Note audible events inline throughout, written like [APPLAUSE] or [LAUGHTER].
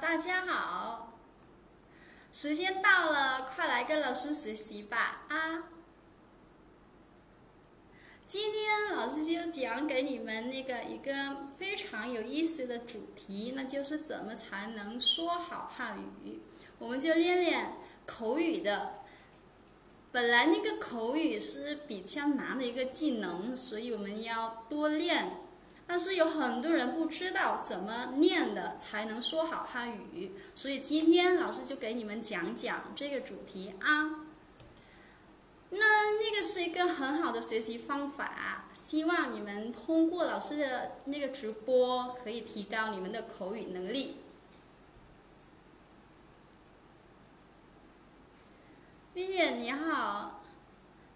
大家好，时间到了，快来跟老师学习吧啊！今天老师就讲给你们那个一个非常有意思的主题，那就是怎么才能说好汉语。我们就练练口语的。本来那个口语是比较难的一个技能，所以我们要多练。但是有很多人不知道怎么念的才能说好汉语，所以今天老师就给你们讲讲这个主题啊。那那个是一个很好的学习方法，希望你们通过老师的那个直播可以提高你们的口语能力。冰远你好，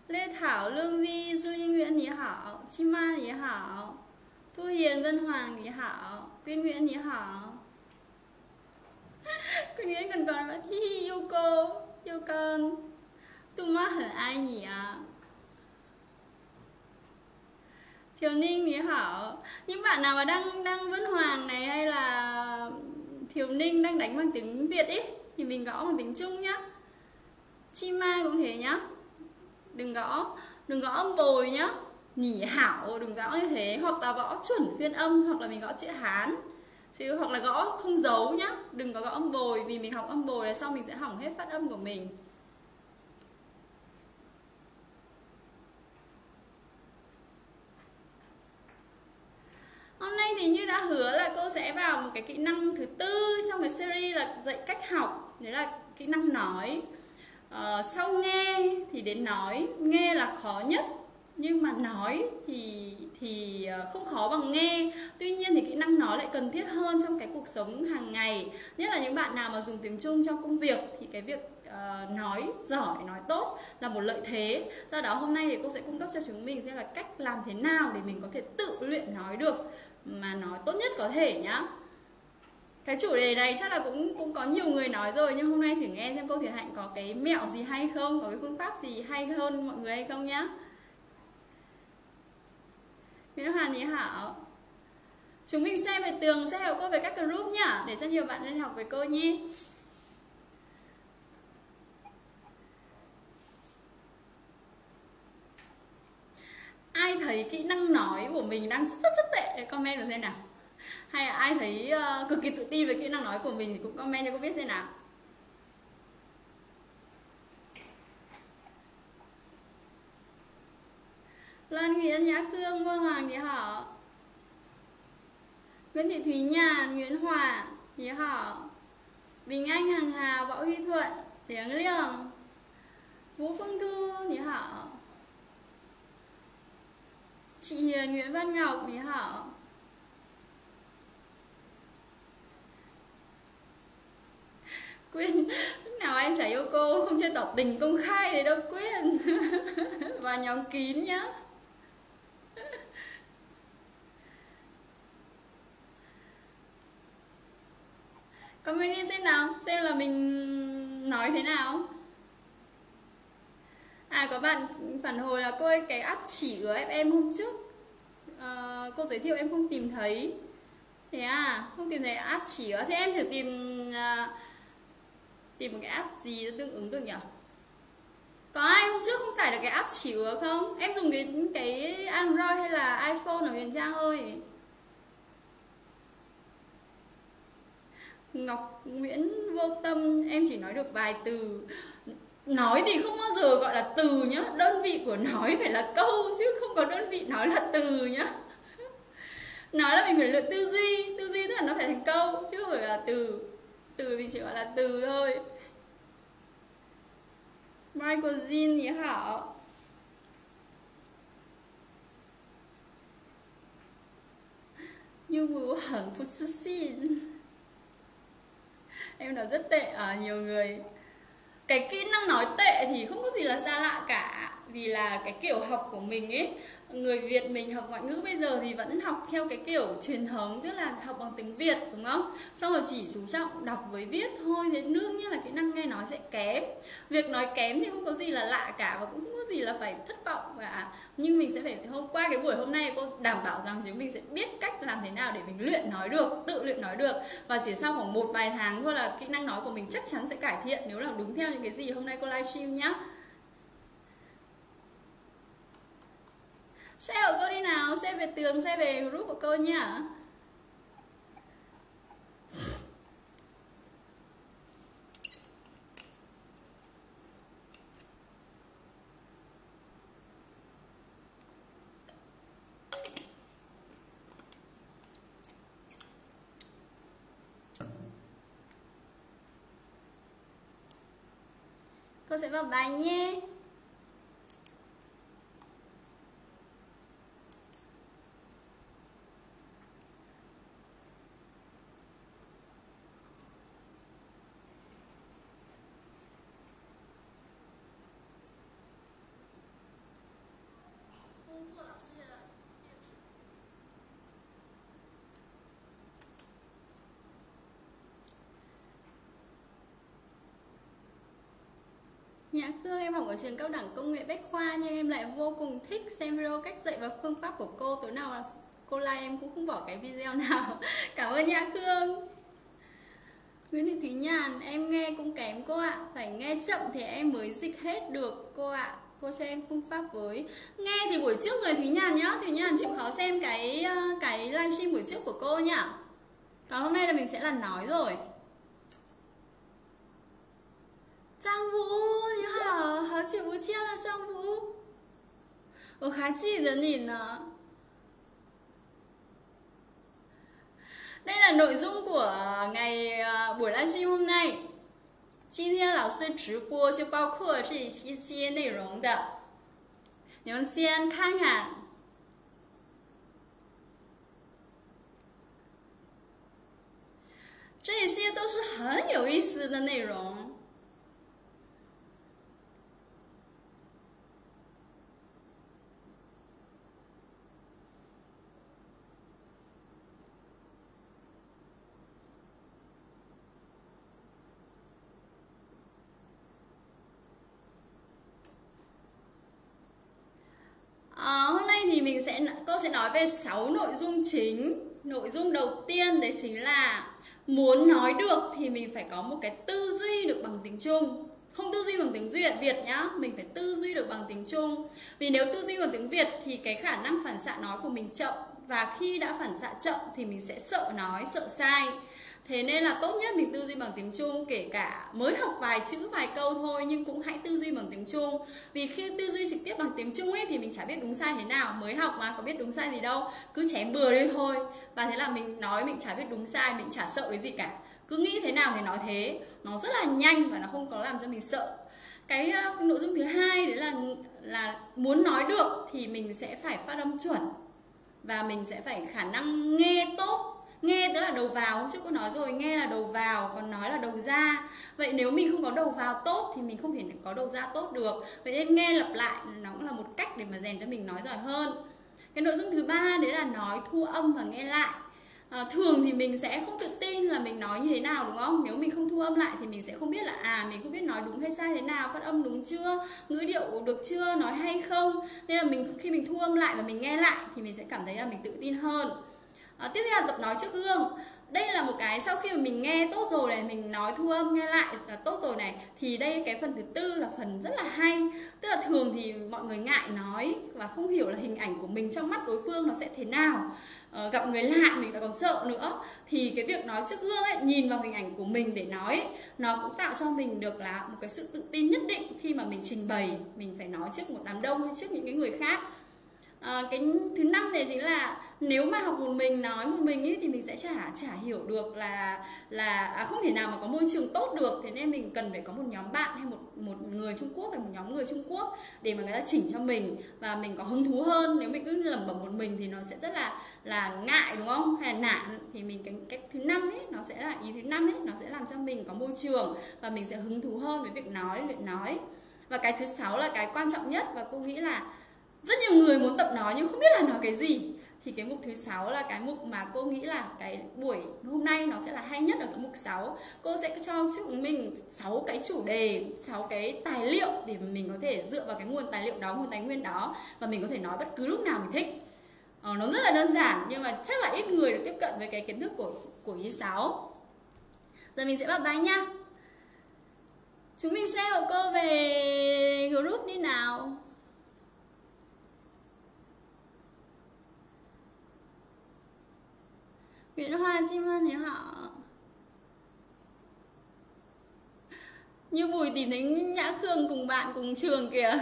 雷讨论 V 苏英元你好，金妈你好。Thu Hiền Vân Hoàng nhỉ hảo Quyên Nguyễn nhỉ hảo. [LAUGHS] Quyên Nguyễn còn còn là hi hi, yêu cô, Yêu con. Tụi má hở ai nhỉ? Ạ Thiều Ninh nhỉ hảo. Những bạn nào mà đang đang Vân Hoàng này hay là Thiều Ninh đang đánh bằng tiếng Việt ý, Thì mình gõ bằng tiếng Trung nhá. Chima cũng thế nhá. Đừng gõ Đừng gõ âm bồi nhá nhỉ hảo đừng gõ như thế. Hoặc là gõ chuẩn phiên âm hoặc là mình gõ chữ hán. Chứ hoặc là gõ không giấu nhá. Đừng có gõ âm bồi vì mình học âm bồi là sau mình sẽ hỏng hết phát âm của mình. Hôm nay thì như đã hứa là cô sẽ vào một cái kỹ năng thứ tư trong cái series là dạy cách học. Đấy là kỹ năng nói. Uh, Sau nghe thì đến nói. Nghe là khó nhất nhưng mà nói thì thì ờ, không khó bằng nghe. Tuy nhiên thì kỹ năng nói lại cần thiết hơn trong cái cuộc sống hàng ngày. Nhất là những bạn nào mà dùng tiếng trung trong công việc thì cái việc uh, nói giỏi nói tốt là một lợi thế. Do đó hôm nay thì cô sẽ cung cấp cho chúng mình xem là cách làm thế nào để mình có thể tự luyện nói được mà nói tốt nhất có thể nhá. Cái chủ đề này chắc là cũng cũng có nhiều người nói rồi nhưng hôm nay thử nghe xem cô thủy hạnh có cái mẹo gì hay không có cái phương pháp gì hay hơn mọi người hay không nhá. Nguyễn Hoàn Nhĩ Hảo Chúng mình xem về tường sẽ hiểu cô về các group nhá Để cho nhiều bạn lên học với cô nhé. Ai thấy kỹ năng nói của mình đang rất rất tệ? Comment vào xem nào. Hay là ai thấy uh, cực kỳ tự tin về kỹ năng nói của mình thì cũng comment cho cô biết xem nào. Lan Nguyễn Nhã Khương Vương Hoàng thì họ. Nguyễn Thị Thúy Nhàn Nguyễn Hòa thì họ. Bình Anh Hằng Hà, Võ Huy Thuận Tiếng Liêng Vũ Phương Thu thì họ. Chị Hiền Nguyễn Văn Ngọc thì họ. [LAUGHS] Quyên, lúc nào anh chả yêu cô, không chơi tỏ tình công khai thì đâu, Quyên. [LAUGHS] Và nhóm kín nhá. Comment đi xem nào xem là mình nói thế nào. À có bạn phản hồi là cô ơi cái app chỉ của em hôm trước. À, cô giới thiệu em không tìm thấy. Thế à không tìm thấy app chỉ ở thế em thử tìm à, tìm một cái app gì tương ứng được nhỉ có ai hôm trước không tải được cái app chỉ không? Em dùng cái cái android hay là iphone ở huyền trang ơi. Ngọc Nguyễn vô tâm, em chỉ nói được vài từ. Nói thì không bao giờ gọi là từ nhá, đơn vị của nói phải là câu, chứ không có đơn vị nói là từ nhá. [LAUGHS] Nói là mình phải luyện tư duy tư duy tức là nó phải thành câu, chứ không phải là từ. Từ thì chỉ gọi là từ thôi. Michael Jean thì hảo như vừa hẳn phút em nói rất tệ à, nhiều người. Cái kỹ năng nói tệ thì không có gì là xa lạ cả vì là cái kiểu học của mình ấy người Việt mình học ngoại ngữ bây giờ thì vẫn học theo cái kiểu truyền thống tức là học bằng tiếng Việt đúng không? Xong rồi chỉ chú trọng đọc với viết thôi thế đương nhiên là kỹ năng nghe nói sẽ kém. Việc nói kém thì không có gì là lạ cả và cũng không có gì là phải thất vọng cả. Nhưng mình sẽ phải hôm qua cái buổi hôm nay cô đảm bảo rằng chúng mình sẽ biết cách làm thế nào để mình luyện nói được, tự luyện nói được và chỉ sau khoảng một vài tháng thôi là kỹ năng nói của mình chắc chắn sẽ cải thiện nếu là đúng theo những cái gì hôm nay cô livestream nhá. Xe của cô đi nào, xe về tường, xe về group của cô nhá Cô sẽ vào bài nhé Nhã Khương em học ở trường cao đẳng công nghệ Bách Khoa nhưng em lại vô cùng thích xem video cách dạy và phương pháp của cô. Tối nào là cô like em cũng không bỏ cái video nào. [LAUGHS] Cảm ơn nha Khương. Nguyễn Thị Thúy Nhàn, em nghe cũng kém cô ạ. Phải nghe chậm thì em mới dịch hết được cô ạ. Cô cho em phương pháp với. Nghe thì buổi trước rồi, Thúy Nhàn nhá. Thúy Nhàn chịu khó xem cái ờ, cái livestream buổi trước của cô nhá. Còn hôm nay là mình sẽ là nói rồi. 张 vũ 你好，好久不见了，张 vũ。我还记得你呢。Đây là nội dung của ngày buổi livestream hôm nay。今天老师直播就包括这一些内容的，你们先看看。这些都是很有意思的内容。Nói về 6 nội dung chính. Nội dung đầu tiên đấy chính là muốn nói được thì mình phải có một cái tư duy được bằng tiếng Trung. Không tư duy bằng tiếng Việt Việt nhá, mình phải tư duy được bằng tiếng Trung. Vì nếu tư duy bằng tiếng Việt thì cái khả năng phản xạ nói của mình chậm. Và khi đã phản xạ chậm thì mình sẽ sợ nói, sợ sai. Thế nên là tốt nhất mình tư duy bằng tiếng Trung kể cả mới học vài chữ vài câu thôi nhưng cũng hãy tư duy bằng tiếng Trung. Vì khi tư duy trực tiếp bằng tiếng Trung ấy thì mình chả biết đúng sai thế nào, mới học mà có biết đúng sai gì đâu, cứ chém bừa đi thôi. Và thế là mình nói mình chả biết đúng sai, mình chả sợ cái gì cả. Cứ nghĩ thế nào thì nói thế, nó rất là nhanh và nó không có làm cho mình sợ. Cái ờ, nội dung thứ hai đấy là là muốn nói được thì mình sẽ phải phát âm chuẩn và mình sẽ phải khả năng nghe tốt nghe tức là đầu vào hôm trước cô nói rồi nghe là đầu vào còn nói là đầu ra. Vậy nếu mình không có đầu vào tốt thì mình không thể có đầu ra tốt được. Vậy nên nghe lặp lại nó cũng là một cách để mà rèn cho mình nói giỏi hơn. Cái nội dung thứ ba đấy là nói thu âm và nghe lại. À, thường thì mình sẽ không tự tin là mình nói như thế nào đúng không? Nếu mình không thu âm lại thì mình sẽ không biết là à mình không biết nói đúng hay sai thế nào phát âm đúng chưa ngữ điệu được chưa nói hay không. Nên là mình khi mình thu âm lại và mình nghe lại thì mình sẽ cảm thấy là mình tự tin hơn à, tiếp theo là tập nói trước gương. Đây là một cái sau khi mà mình nghe tốt rồi này mình nói thu âm nghe lại là tốt rồi này thì đây cái phần thứ tư là phần rất là hay. Tức là thường thì mọi người ngại nói và không hiểu là hình ảnh của mình trong mắt đối phương nó sẽ thế nào. Ờ, gặp người lạ mình đã còn sợ nữa. Thì cái việc nói trước gương ấy nhìn vào hình ảnh của mình để nói ấy, nó cũng tạo cho mình được là một cái sự tự tin nhất định khi mà mình trình bày mình phải nói trước một đám đông hay trước những cái người khác à, cái thứ năm này chính là nếu mà học một mình nói một mình ý, thì mình sẽ chả chả hiểu được là là à, không thể nào mà có môi trường tốt được. Thế nên mình cần phải có một nhóm bạn hay một một người Trung Quốc hay một nhóm người Trung Quốc để mà người ta chỉnh cho mình và mình có hứng thú hơn. Nếu mình cứ lẩm bẩm một mình thì nó sẽ rất là là ngại đúng không? Hay là nản. Thì mình cái cái thứ năm ấy nó sẽ là ý thứ năm ấy nó sẽ làm cho mình có môi trường và mình sẽ hứng thú hơn với việc nói luyện nói. Và cái thứ sáu là cái quan trọng nhất và cô nghĩ là rất nhiều người muốn tập nói nhưng không biết là nói cái gì. Thì cái mục thứ sáu là cái mục mà cô nghĩ là cái buổi hôm nay nó sẽ là hay nhất ở cái mục 6 cô sẽ cho chúng mình 6 cái chủ đề 6 cái tài liệu để mình có thể dựa vào cái nguồn tài liệu đó nguồn tài nguyên đó và mình có thể nói bất cứ lúc nào mình thích. Ờ, nó rất là đơn giản nhưng mà chắc là ít người được tiếp cận với cái kiến thức của của ý 6 giờ mình sẽ bắt bài nha. Chúng mình share hộ cô về group đi nào. Nguyễn Hoa Chim thì họ Như Bùi tìm thấy Nhã Khương cùng bạn, cùng trường kìa.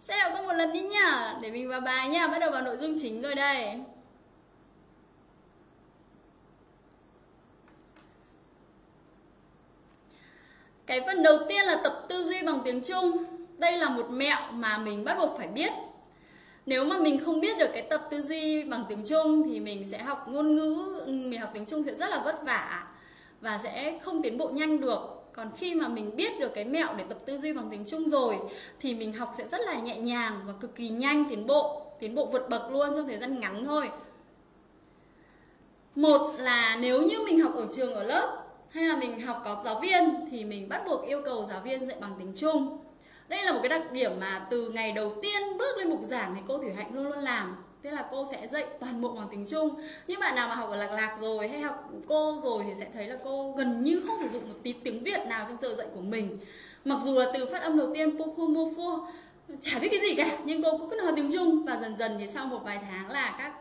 Sẽ có một lần đi nhá. Để mình vào bài nhá. Bắt đầu vào nội dung chính rồi đây Cái phần đầu tiên là tập tư duy bằng tiếng Trung. Đây là một mẹo mà mình bắt buộc phải biết. Nếu mà mình không biết được cái tập tư duy bằng tiếng Trung thì mình sẽ học ngôn ngữ, ừ, mình học tiếng Trung sẽ rất là vất vả và sẽ không tiến bộ nhanh được. Còn khi mà mình biết được cái mẹo để tập tư duy bằng tiếng Trung rồi thì mình học sẽ rất là nhẹ nhàng và cực kỳ nhanh tiến bộ, tiến bộ vượt bậc luôn trong thời gian ngắn thôi. Một là nếu như mình học ở trường ở lớp hay là mình học có giáo viên thì mình bắt buộc yêu cầu giáo viên dạy bằng tiếng Trung. Đây là một cái đặc điểm mà từ ngày đầu tiên bước lên mục giảng thì cô Thủy Hạnh luôn luôn làm. Thế là cô sẽ dạy toàn bộ bằng tiếng Trung. Những bạn nào mà học ở Lạc Lạc rồi hay học cô rồi thì sẽ thấy là cô gần như không sử dụng một tí tiếng Việt nào trong giờ dạy của mình. Mặc dù là từ phát âm đầu tiên, pu pu mu chả biết cái gì cả, nhưng cô cũng cứ nói tiếng Trung và dần dần thì sau một vài tháng là các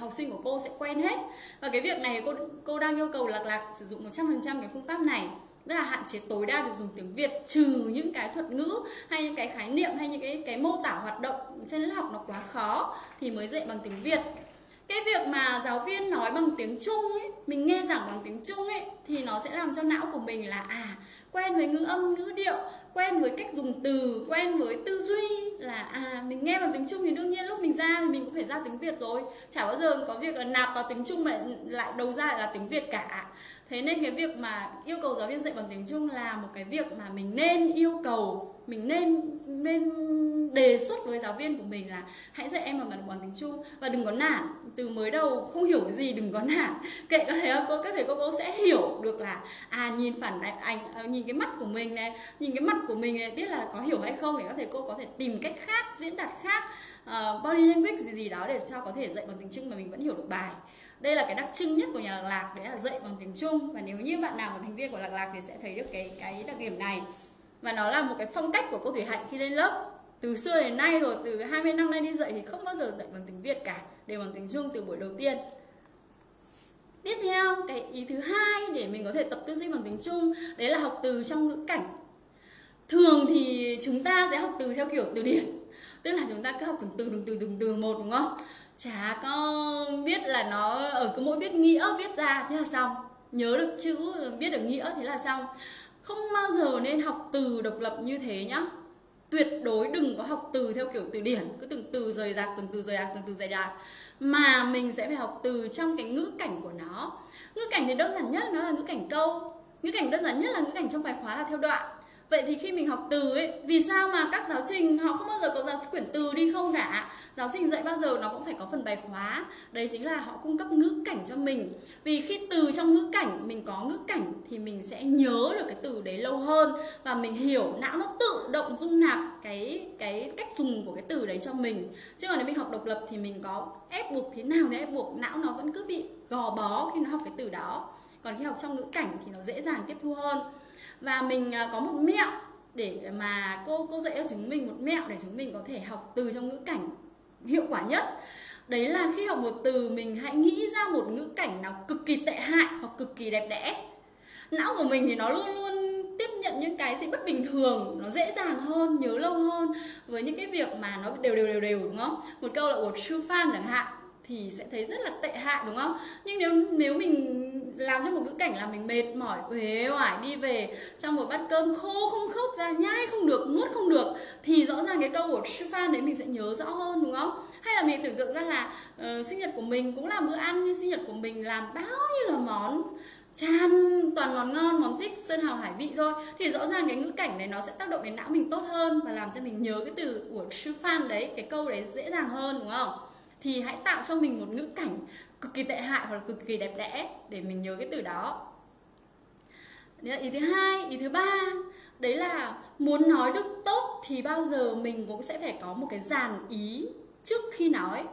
học sinh của cô sẽ quen hết. Và cái việc này cô cô đang yêu cầu lạc lạc sử dụng 100% cái phương pháp này rất là hạn chế tối đa việc dùng tiếng Việt trừ những cái thuật ngữ hay những cái khái niệm hay những cái cái mô tả hoạt động trên lớp học nó quá khó thì mới dạy bằng tiếng Việt. Cái việc mà giáo viên nói bằng tiếng Trung ấy, mình nghe giảng bằng tiếng Trung ấy thì nó sẽ làm cho não của mình là à quen với ngữ âm ngữ điệu quen với cách dùng từ, quen với tư duy là à mình nghe bằng tiếng trung thì đương nhiên lúc mình ra thì mình cũng phải ra tiếng việt rồi. Chả bao giờ có việc là nạp vào tiếng trung mà lại đầu ra lại là tiếng việt cả thế nên cái việc mà yêu cầu giáo viên dạy bằng tiếng trung là một cái việc mà mình nên yêu cầu mình nên nên đề xuất với giáo viên của mình là hãy dạy em bằng bằng tiếng trung. Và đừng có nản từ mới đầu không hiểu gì đừng có [LAUGHS] nản. Kệ các thầy cô các thầy cô cô sẽ hiểu được là à nhìn phản ảnh à, nhìn cái mắt của mình này nhìn cái mặt của mình này biết là có hiểu hay không để các thầy cô có thể tìm cách khác diễn đạt khác uh, body language gì gì đó để cho có thể dạy bằng tiếng trung mà mình vẫn hiểu được bài đây là cái đặc trưng nhất của nhà lạc lạc, đấy là dạy bằng tiếng trung. Và nếu như bạn nào là thành viên của lạc lạc thì sẽ thấy được cái cái đặc điểm này. Và nó là một cái phong cách của cô thủy hạnh khi lên lớp. Từ xưa đến nay rồi, từ 20 năm nay đi dạy thì không bao giờ dạy bằng tiếng việt cả, đều bằng tiếng trung từ buổi đầu tiên. Tiếp theo, cái ý thứ hai để mình có thể tập tư duy bằng tiếng trung, đấy là học từ trong ngữ cảnh. Thường thì chúng ta sẽ học từ theo kiểu từ điển, tức là chúng ta cứ học từng từ từng từ từng từ một, đúng không? Chả có biết là nó ở cứ mỗi biết nghĩa viết ra thế là xong. Nhớ được chữ, biết được nghĩa thế là xong. Không bao giờ nên học từ độc lập như thế nhá. Tuyệt đối đừng có học từ theo kiểu từ điển, cứ từng từ rời rạc, từng từ rời rạc, từng từ rời rạc. Mà mình sẽ phải học từ trong cái ngữ cảnh của nó. Ngữ cảnh thì đơn giản nhất, nó là ngữ cảnh câu. Ngữ cảnh đơn giản nhất là ngữ cảnh trong bài khóa là theo đoạn vậy thì khi mình học từ ấy, vì sao mà các giáo trình, họ không bao giờ có giáo quyển từ đi không cả? Giáo trình dạy bao giờ nó cũng phải có phần bài khóa. Đấy chính là họ cung cấp ngữ cảnh cho mình. Vì khi từ trong ngữ cảnh, mình có ngữ cảnh thì mình sẽ nhớ được cái từ đấy lâu hơn và mình hiểu, não nó tự động dung nạp cái cái cách dùng của cái từ đấy cho mình. Chứ còn nếu mình học độc lập thì mình có ép buộc thế nào thì ép buộc não nó vẫn cứ bị gò bó khi nó học cái từ đó. Còn khi học trong ngữ cảnh thì nó dễ dàng tiếp thu hơn và mình à, có một mẹo để mà cô cô dạy cho chúng mình, một mẹo để chúng mình có thể học từ trong ngữ cảnh hiệu quả nhất. Đấy là khi học một từ, mình hãy nghĩ ra một ngữ cảnh nào cực kỳ tệ hại hoặc cực kỳ đẹp đẽ. Não của mình thì nó luôn luôn tiếp nhận những cái gì bất bình thường, nó dễ dàng hơn, nhớ lâu hơn với những cái việc mà nó đều đều đều đều, đúng không? Một câu là của sư phan chẳng hạn thì sẽ thấy rất là tệ hại đúng không? Nhưng nếu nếu mình làm trong một ngữ cảnh là mình mệt mỏi uể oải đi về trong một bát cơm khô không khớp ra nhai không được nuốt không được thì rõ ràng cái câu của Stefan đấy mình sẽ nhớ rõ hơn đúng không? Hay là mình tưởng tượng ra là uh, sinh nhật của mình cũng là bữa ăn như sinh nhật của mình làm bao nhiêu là món chan toàn món ngon món thích sơn hào hải vị thôi. Thì rõ ràng cái ngữ cảnh này nó sẽ tác động đến não mình tốt hơn và làm cho mình nhớ cái từ của sư phan đấy cái câu đấy dễ dàng hơn đúng không? Thì hãy tạo cho mình một ngữ cảnh cực kỳ tệ hại hoặc là cực kỳ đẹp đẽ để mình nhớ cái từ đó. Đấy là ý thứ hai, ý thứ ba, đấy là muốn nói được tốt thì bao giờ mình cũng sẽ phải có một cái dàn ý trước khi nói.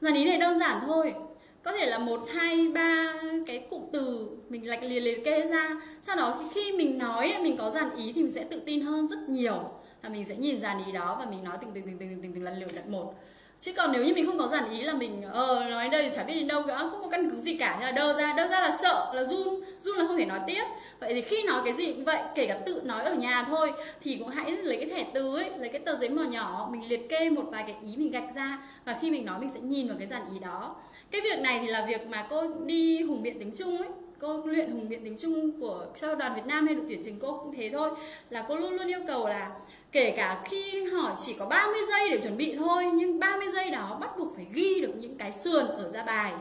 Dàn ý này đơn giản thôi, có thể là một, hai, ba cái cụm từ mình lạch liệt liệt kê ra, sau đó khi mình nói, mình có dàn ý thì mình sẽ tự tin hơn rất nhiều. Và mình sẽ nhìn dàn ý đó và mình nói từng từng từng từng từng từng lần lượt, lần một chứ còn nếu như mình không có dàn ý là mình ờ nói đây chả biết đến đâu cả không có căn cứ gì cả. Là đơ ra đơ ra là sợ, là run run là không thể nói tiếp. Vậy thì khi nói cái gì cũng vậy, kể cả tự nói ở nhà thôi, thì cũng hãy lấy cái thẻ từ ấy, lấy cái tờ giấy màu nhỏ, mình liệt kê một vài cái ý mình gạch ra, và khi mình nói mình sẽ nhìn vào cái dàn ý đó. Cái việc này thì là việc mà cô đi hùng biện tiếng trung ấy, cô luyện hùng biện tiếng trung của cho đoàn Việt Nam hay đội tuyển trường cô cũng thế thôi, là cô luôn luôn yêu cầu là kể cả khi hỏi chỉ có 30 giây để chuẩn bị thôi, nhưng 30 giây đó bắt buộc phải ghi được những cái sườn ở ra bài.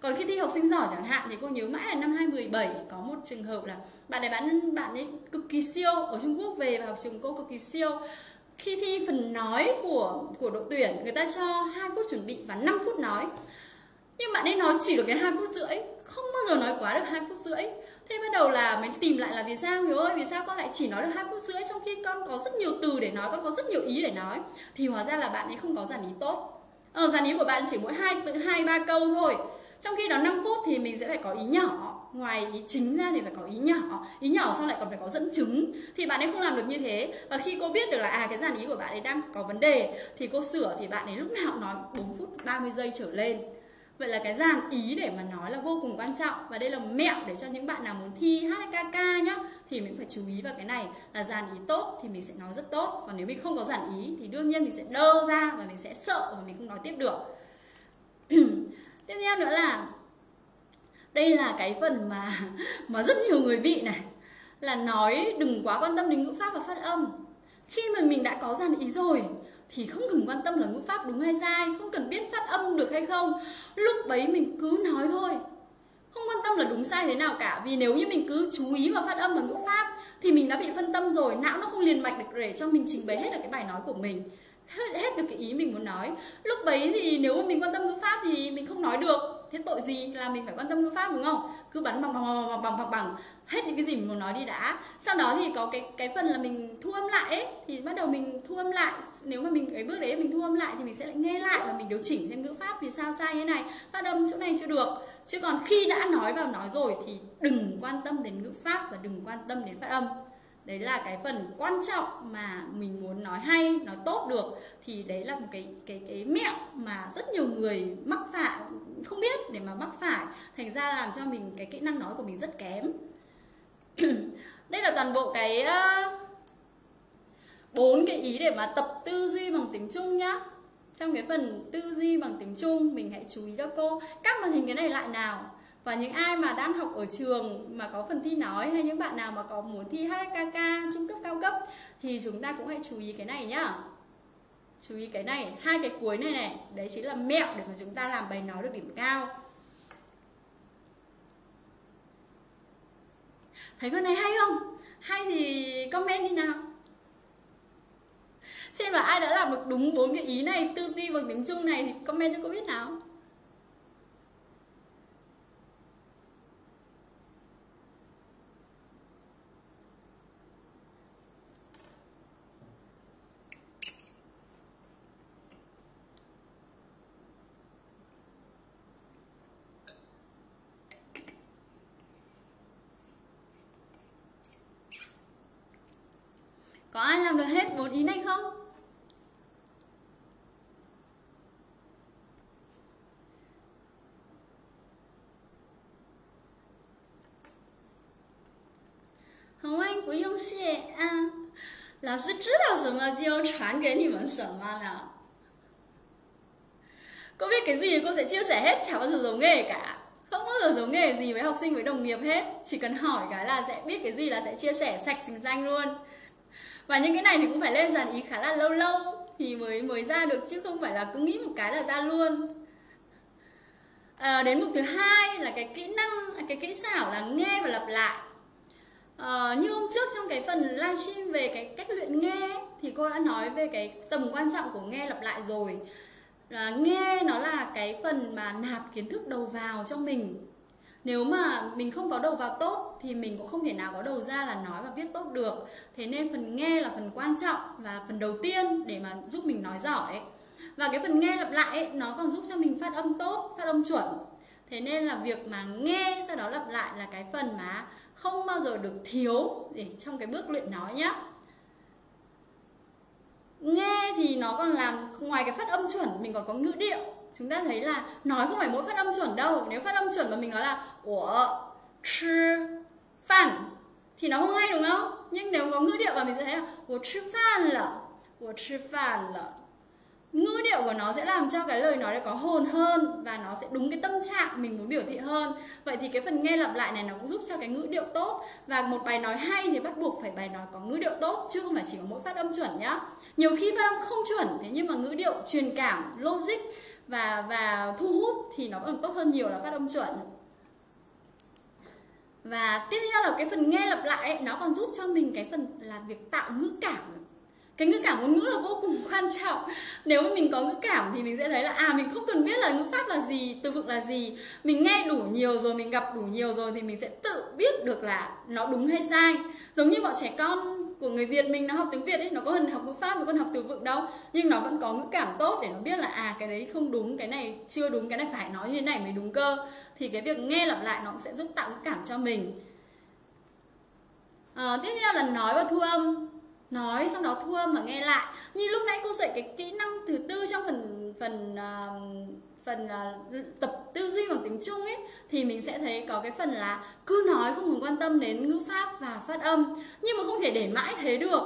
Còn khi thi học sinh giỏi chẳng hạn thì cô nhớ mãi là năm 2017 có một trường hợp là bạn này, bạn bạn ấy cực kỳ siêu ở Trung Quốc, về và học trường cô cực kỳ siêu. Khi thi phần nói của của đội tuyển, người ta cho 2 phút chuẩn bị và 5 phút nói. Nhưng bạn ấy nói chỉ được cái hai phút rưỡi, không bao giờ nói quá được hai phút rưỡi thế bắt đầu là mới tìm lại là vì sao hiểu ơi vì sao con lại chỉ nói được hai phút rưỡi trong khi con có rất nhiều từ để nói con có rất nhiều ý để nói. Thì hóa ra là bạn ấy không có dàn ý tốt. Ờ, dàn ý của bạn chỉ mỗi hai hai ba câu thôi. Trong khi đó 5 phút thì mình sẽ phải có ý nhỏ. Ngoài ý chính ra thì phải có ý nhỏ. Ý nhỏ sau lại còn phải có dẫn chứng. Thì bạn ấy không làm được như thế. Và khi cô biết được là à cái dàn ý của bạn ấy đang có vấn đề thì cô sửa thì bạn ấy lúc nào nói 4 phút 30 giây trở lên. Vậy là cái dàn ý để mà nói là vô cùng quan trọng. Và đây là mẹo để cho những bạn nào muốn thi HKK nhá, Thì mình phải chú ý vào cái này. Là dàn ý tốt thì mình sẽ nói rất tốt. Còn nếu mình không có dàn ý thì đương nhiên mình sẽ đơ ra và mình sẽ sợ và mình không nói tiếp được. [CLEARS THROAT] Tiếp theo nữa là, Đây là cái phần mà [LAUGHS] mà rất nhiều người bị này. Là nói đừng quá quan tâm đến ngữ pháp và phát âm. Khi mà mình đã có dàn ý rồi thì không cần quan tâm là ngữ pháp đúng hay sai, không cần biết phát âm được hay không. Lúc bấy mình cứ nói thôi. Không quan tâm là đúng sai thế nào cả, vì nếu như mình cứ chú ý vào phát âm và ngữ pháp thì mình đã bị phân tâm rồi, não nó không liền mạch được để cho mình trình bày hết được cái bài nói của mình. Hết được cái ý mình muốn nói. Lúc bấy thì nếu mà mình quan tâm ngữ pháp thì mình không nói được thế tội gì là mình phải quan tâm ngữ pháp, đúng không? Cứ bắn bằng bằng bằng bằng bằng bằng hết những cái gì mình muốn nói đi đã. Sau đó thì có cái cái phần là mình thu âm lại ấy, thì bắt đầu mình thu âm lại. Nếu mà mình, cái bước đấy mình thu âm lại thì mình sẽ lại nghe lại và mình điều chỉnh thêm ngữ pháp vì sao sai như này. Phát âm chỗ này chưa được. Chứ còn khi đã nói vào nói rồi thì đừng quan tâm đến ngữ pháp và đừng quan tâm đến phát âm đấy là cái phần quan trọng mà mình muốn nói hay, nói tốt được. Thì đấy là một cái cái cái mẹo mà rất nhiều người mắc phải, không biết để mà mắc phải. Thành ra làm cho mình cái kỹ năng nói của mình rất kém. [CLEARS THROAT] Đây là toàn bộ cái ờ, bốn cái ý để mà tập tư duy bằng tiếng Trung nhá. Trong cái phần tư duy bằng tiếng Trung, mình hãy chú ý cho cô. Các màn hình cái này lại nào? Và những ai mà đang học ở trường mà có phần thi nói hay những bạn nào mà có muốn thi HKK trung cấp, cao cấp thì chúng ta cũng hãy chú ý cái này nhá. Chú ý cái này, hai cái cuối này này, đấy chính là mẹo để mà chúng ta làm bài nói được điểm cao. Thấy phần này hay không? Hay thì comment đi nào. Xem là ai đã làm được đúng bốn cái ý này, tư duy bằng tiếng trung này thì comment cho cô biết nào. 老师知道什么就传给你们什么了。Cô biết cái gì cô sẽ chia sẻ hết, chả bao giờ giống nghề cả Không bao giờ giống nghề gì với học sinh với đồng nghiệp hết Chỉ cần hỏi cái là sẽ biết cái gì là sẽ chia sẻ sạch sành danh luôn và những cái này thì cũng phải lên dàn ý khá là lâu lâu thì mới mới ra được chứ không phải là cứ nghĩ một cái là ra luôn à, đến mục thứ hai là cái kỹ năng cái kỹ xảo là nghe và lặp lại à, như hôm trước trong cái phần livestream về cái cách luyện nghe thì cô đã nói về cái tầm quan trọng của nghe lặp lại rồi. Là nghe nó là cái phần mà nạp kiến thức đầu vào cho mình. Nếu mà mình không có đầu vào tốt thì mình cũng không thể nào có đầu ra là nói và viết tốt được. Thế nên phần nghe là phần quan trọng và phần đầu tiên để mà giúp mình nói giỏi và cái phần nghe lặp lại ấy, nó còn giúp cho mình phát âm tốt phát âm chuẩn. Thế nên là việc mà nghe sau đó lặp lại là cái phần mà không bao giờ được thiếu để trong cái bước luyện nói nhá. Nghe thì nó còn làm ngoài cái phát âm chuẩn, mình còn có ngữ điệu. Chúng ta thấy là nói không phải mỗi phát âm chuẩn đâu. Nếu phát âm chuẩn mà mình nói là ủa chứ phản thì nó không hay, đúng không? Nhưng nếu có ngữ điệu và mình sẽ thấy là ủa chứ phản là, ủa chứ phản là ngữ điệu của nó sẽ làm cho cái lời nói đấy có hồn hơn và nó sẽ đúng cái tâm trạng mình muốn biểu thị hơn. Vậy thì cái phần nghe lặp lại này nó cũng giúp cho cái ngữ điệu tốt. Và một bài nói hay thì bắt buộc phải bài nói có ngữ điệu tốt chứ không phải chỉ có mỗi phát âm chuẩn nhá. Nhiều khi phát âm không chuẩn thế nhưng mà ngữ điệu truyền cảm logic và và thu hút thì nó vẫn tốt hơn nhiều là phát âm chuẩn. Và tiếp theo là cái phần nghe lặp lại ấy, nó còn giúp cho mình cái phần là việc tạo ngữ cảm cái ngữ cảm ngôn ngữ là vô cùng [LAUGHS] quan trọng. Nếu mà mình có ngữ cảm thì mình sẽ thấy là à mình không cần biết là ngữ pháp là gì từ vựng là gì. Mình nghe đủ nhiều rồi mình gặp đủ nhiều rồi thì mình sẽ tự biết được là nó đúng hay sai. Giống như bọn trẻ con của người Việt mình nó học tiếng Việt ấy nó có cần học ngữ pháp nó còn học từ vựng đâu. Nhưng nó vẫn có ngữ cảm tốt để nó biết là à cái đấy không đúng cái này chưa đúng cái này phải nói như thế này mới đúng cơ. Thì cái việc nghe lặp lại nó cũng sẽ giúp tạo ngữ cảm cho mình. À, tiếp theo là nói và thu âm nói xong đó thu âm và nghe lại. Như lúc nãy cô dạy cái kỹ năng thứ tư trong phần phần uh, phần uh, tập tư duy bằng tiếng Trung ấy thì mình sẽ thấy có cái phần là cứ nói không ngừng quan tâm đến ngữ pháp và phát âm nhưng mà không thể để mãi thế được.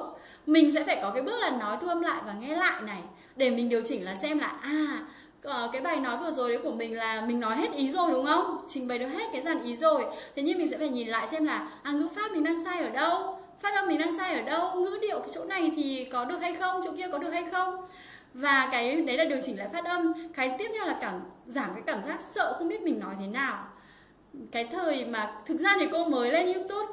Mình sẽ phải có cái bước là nói thu âm lại và nghe lại này để mình điều chỉnh là xem là à ờ, cái bài nói vừa rồi đấy của mình là mình nói hết ý rồi đúng không? Trình bày được hết cái dàn ý rồi. Thế nhưng mình sẽ phải nhìn lại xem là à ngữ pháp mình đang sai ở đâu? Phát âm mình đang sai ở đâu? Ngữ điệu cái chỗ này thì có được hay không? Chỗ kia có được hay không? Và cái đấy là điều chỉnh lại phát âm. Cái tiếp theo là cảm, giảm cái cảm giác sợ không biết mình nói thế nào. Cái thời mà thực ra thì cô mới lên youtube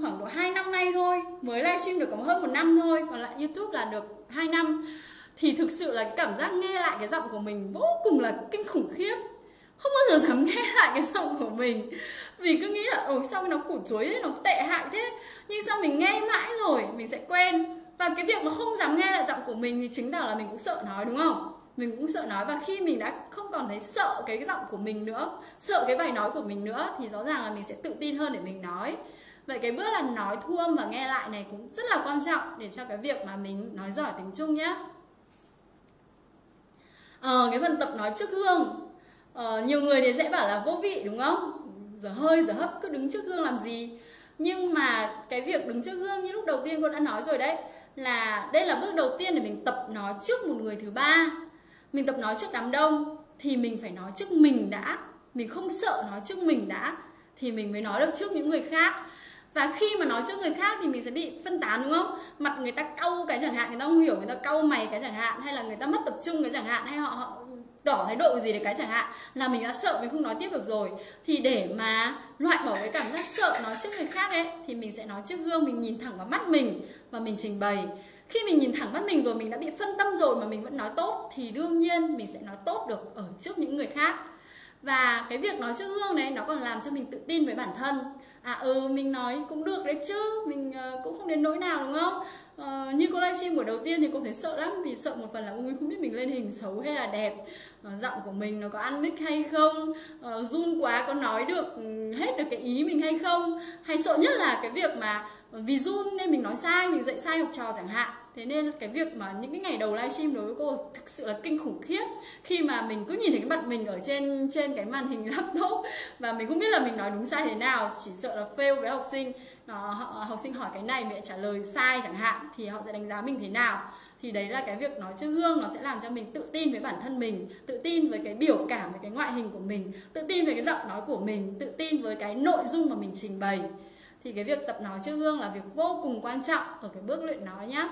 khoảng độ 2 năm nay thôi. Mới livestream được có hơn một năm thôi, còn lại youtube là được 2 năm. Thì thực sự là cái cảm giác nghe lại cái giọng của mình vô cùng là kinh khủng khiếp. Không bao giờ dám [LAUGHS] nghe lại cái giọng của mình. Vì cứ nghĩ là, ồ, sao nó củ chuối thế? Nó tệ hại thế? Nhưng sao mình nghe mãi rồi mình sẽ quen và cái việc mà không dám nghe lại giọng của mình thì chứng tỏ là mình cũng sợ nói đúng không? Mình cũng sợ nói. Và khi mình đã không còn thấy sợ cái giọng của mình nữa sợ cái bài nói của mình nữa thì rõ ràng là mình sẽ tự tin hơn để mình nói. Vậy cái bước là nói thu âm và nghe lại này cũng rất là quan trọng để cho cái việc mà mình nói giỏi tiếng trung nhé. Ờ, cái phần tập nói trước gương. Ờ, nhiều người thì sẽ bảo là vô vị đúng không? Giờ hơi giờ hấp cứ đứng trước gương làm gì? Nhưng mà cái việc đứng trước gương như lúc đầu tiên cô đã nói rồi đấy, là đây là bước đầu tiên để mình tập nói trước một người thứ ba. Mình tập nói trước đám đông thì mình phải nói trước mình đã. Mình không sợ nói trước mình đã thì mình mới nói được trước những người khác. Và khi mà nói trước người khác thì mình sẽ bị phân tán, đúng không? Mặt người ta cau cái chẳng hạn, người ta không hiểu, người ta cau mày cái chẳng hạn, hay là người ta mất tập trung cái chẳng hạn, hay họ họ tỏ thái độ gì đấy cái chẳng hạn là mình đã sợ mình không nói tiếp được rồi. Thì để mà loại bỏ cái cảm giác sợ nói trước người khác ấy thì mình sẽ nói trước gương mình nhìn thẳng vào mắt mình và mình trình bày. Khi mình nhìn thẳng mắt mình rồi mình đã bị phân tâm rồi mà mình vẫn nói tốt thì đương nhiên mình sẽ nói tốt được ở trước những người khác. Và cái việc nói trước gương đấy nó còn làm cho mình tự tin với bản thân. À ừ mình nói cũng được đấy chứ mình uh, cũng không đến nỗi nào đúng không? Uh, như cô livestream buổi đầu tiên thì cô thấy sợ lắm vì sợ một phần là ui không biết mình lên hình xấu hay là đẹp. Ờ, giọng của mình nó có ăn mic hay không? Ờ, run quá có nói được ừ, hết được cái ý mình hay không? Hay sợ nhất là cái việc mà vì run nên mình nói sai mình dạy sai học trò chẳng hạn. Thế nên cái việc mà những cái ngày đầu livestream đối với cô thực sự là kinh khủng khiếp. Khi mà mình cứ nhìn thấy cái mặt mình ở trên trên cái màn hình [LAUGHS] laptop và mình không biết là mình nói đúng sai thế nào chỉ sợ là fail với học sinh. Ờ, họ, học sinh hỏi cái này mẹ trả lời sai chẳng hạn thì họ sẽ đánh giá mình thế nào? Thì đấy là cái việc nói trước gương, nó sẽ làm cho mình tự tin với bản thân mình, tự tin với cái biểu cảm, với cái ngoại hình của mình, tự tin với cái giọng nói của mình, tự tin với cái nội dung mà mình trình bày. Thì cái việc tập nói trước gương là việc vô cùng quan trọng ở cái bước luyện nói nhá.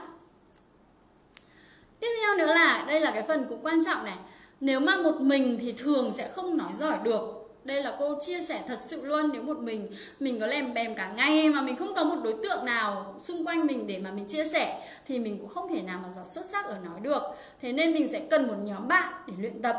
Tiếp theo nữa là, đây là cái phần cũng quan trọng này. Nếu mà một mình thì thường sẽ không nói giỏi được đây là cô chia sẻ thật sự luôn, nếu một mình mình có lèm bèm cả ngày mà mình không có một đối tượng nào xung quanh mình để mà mình chia sẻ, thì mình cũng không thể nào mà giỏi xuất sắc ở nói được. Thế nên mình sẽ cần một nhóm bạn để luyện tập.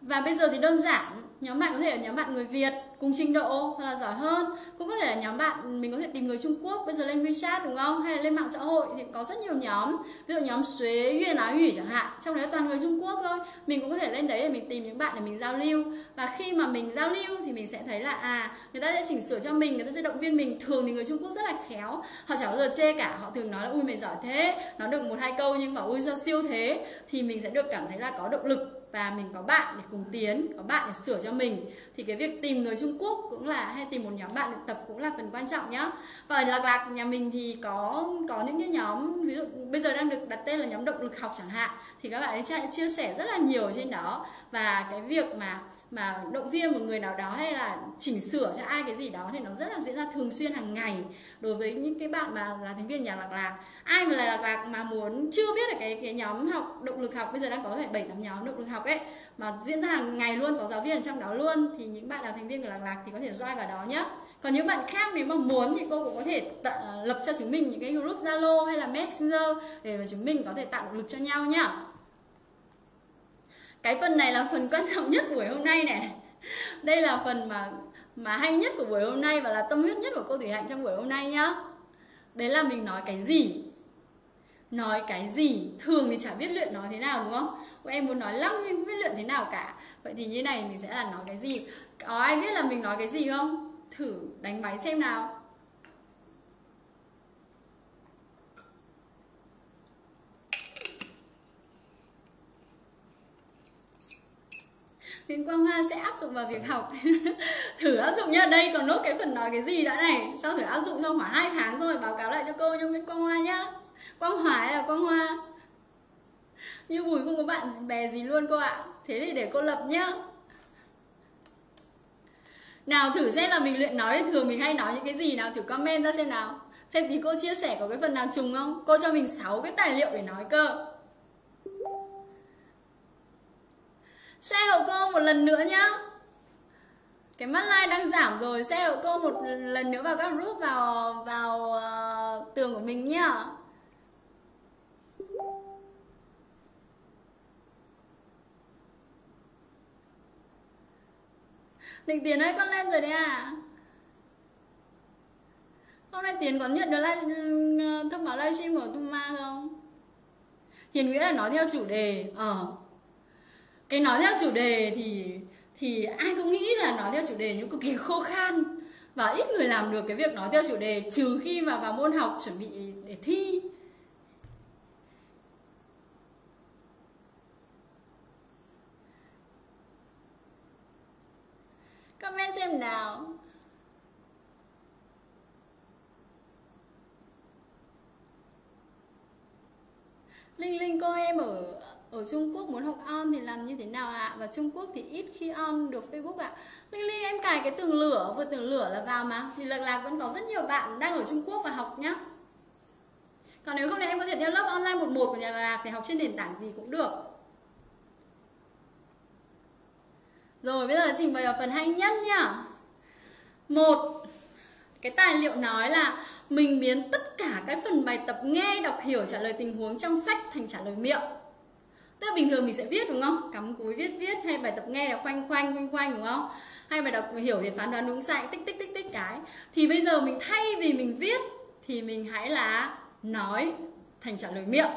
Và bây giờ thì đơn giản, nhóm bạn có thể là nhóm bạn người Việt cùng trình độ hoặc là giỏi hơn. Cũng có thể là nhóm bạn, mình có thể tìm người Trung Quốc, bây giờ lên WeChat đúng không? Hay là lên mạng xã hội thì có rất nhiều nhóm. Ví dụ nhóm Xuế Yuen Á Hủy chẳng hạn. Trong đấy toàn người Trung Quốc thôi. Mình cũng có thể lên đấy để mình tìm những bạn để mình giao lưu. Và khi mà mình giao lưu thì mình sẽ thấy là à người ta sẽ chỉnh sửa cho mình, người ta sẽ động viên mình. Thường thì người Trung Quốc rất là khéo. Họ chẳng bao giờ chê cả. Họ thường nói là, ui, mày giỏi thế. Nói được một hai câu nhưng mà, ui, sao siêu thế? Thì mình sẽ được cảm thấy là có động lực và mình có bạn để cùng tiến, có bạn để sửa cho mình. Thì cái việc tìm người Trung Quốc cũng là, hay tìm một nhóm bạn luyện tập cũng là phần quan trọng nhá. Và ở lạc lạc nhà mình thì có có những cái nhóm, ví dụ bây giờ đang được đặt tên là nhóm động lực học chẳng hạn, thì các bạn ấy chia sẻ rất là nhiều trên đó. Và cái việc mà mà động viên một người nào đó hay là chỉnh sửa cho ai cái gì đó thì nó rất là diễn ra thường xuyên hàng ngày đối với những cái bạn mà là thành viên nhà lạc lạc. Ai mà là lạc lạc mà muốn chưa biết là cái cái nhóm học, động lực học, bây giờ đang có phải bảy, tám nhóm động lực học ấy, mà diễn ra hàng ngày luôn, có giáo viên ở trong đó luôn, thì những bạn là thành viên của lạc lạc thì có thể join vào đó nhé còn những bạn khác nếu mà muốn thì cô cũng có thể tạo ờ, lập cho chúng mình những cái group zalo hay là messenger để mà chúng mình có thể tạo động lực cho nhau nhá cái phần này là phần quan trọng nhất buổi hôm nay này đây là phần mà mà hay nhất của buổi hôm nay và là tâm huyết nhất của cô thủy hạnh trong buổi hôm nay nhá. Đấy là mình nói cái gì? Nói cái gì? Thường thì chả biết luyện nói thế nào, đúng không? Em muốn nói lắm nhưng không biết luyện thế nào cả. Vậy thì như này, mình sẽ là nói cái gì? Có ai biết là mình nói cái gì không? Thử đánh máy xem nào. Nguyễn Quang Hoa sẽ áp dụng vào việc học. [LAUGHS] Thử áp dụng nhá. Đây còn nốt cái phần nói cái gì đã này? Sau thử áp dụng trong khoảng 2 tháng rồi? Báo cáo lại cho cô cho Nguyễn Quang Hoa nhá. Quang Hoa hay là Quang Hoa? Như Bùi không có bạn bè gì luôn cô ạ. Thế thì để cô lập nhá. Nào thử xem là mình luyện nói thì thường mình hay nói những cái gì nào? Thử comment ra xem nào. Xem thì cô chia sẻ có cái phần nào trùng không? Cô cho mình 6 cái tài liệu để nói cơ. Xe hậu cô một lần nữa nhá. Cái mắt like đang giảm rồi xe hậu cô một lần nữa vào các group vào vào uh, tường của mình nhá. Định Tiến ơi con lên rồi đấy à? Hôm nay Tiến có nhận được live, ừ, thông báo livestream của Tuma không? Hiền Nghĩa là nói theo chủ đề Ờ cái nói theo chủ đề thì thì ai cũng nghĩ là nói theo chủ đề nhưng cực kỳ khô khan. Và ít người làm được cái việc nói theo chủ đề, trừ khi mà vào môn học chuẩn bị để thi. Comment xem nào. Linh linh, cô em ở ở Trung Quốc muốn học on thì làm như thế nào ạ? À? Và Trung Quốc thì ít khi on được Facebook ạ. À. Linh Linh em cài cái tường lửa, vừa tường lửa là vào mà. Thì lạc lạc vẫn có rất nhiều bạn đang ở Trung Quốc và học nhá. Còn nếu không thì em có thể theo lớp online 11 của nhà lạc để học trên nền tảng gì cũng được. Rồi bây giờ trình bày vào phần hay nhất nhá. Một cái tài liệu nói là mình biến tất cả cái phần bài tập nghe, đọc, hiểu, trả lời tình huống trong sách thành trả lời miệng tức là bình thường mình sẽ viết, đúng không? Cắm cúi viết viết, hay bài tập nghe là khoanh khoanh khoanh khoanh, đúng không? Hay bài đọc hiểu thì phán đoán đúng sai, tích tích tích tích cái. Thì bây giờ mình thay vì mình viết, thì mình hãy là nói thành trả lời miệng.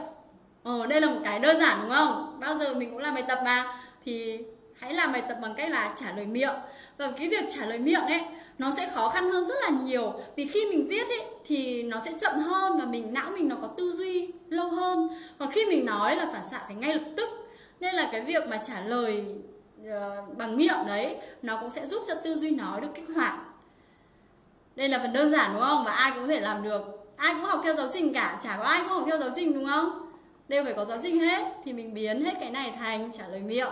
Ờ đây là một cái đơn giản, đúng không? Bao giờ mình cũng làm bài tập mà. Thì hãy làm bài tập bằng cách là trả lời miệng. Và cái việc trả lời miệng ấy nó sẽ khó khăn hơn rất là nhiều. Vì khi mình viết ấy thì nó sẽ chậm hơn và mình não mình nó có tư duy lâu hơn. Còn khi mình nói là phản xạ phải ngay lập tức. Nên là cái việc mà trả lời uh, bằng miệng đấy nó cũng sẽ giúp cho tư duy nói được kích hoạt. Đây là phần đơn giản đúng không? Và ai cũng có thể làm được. Ai cũng học theo giáo trình cả. Chả có ai cũng học theo giáo trình đúng không? Đều phải có giáo trình hết thì mình biến hết cái này thành trả lời miệng.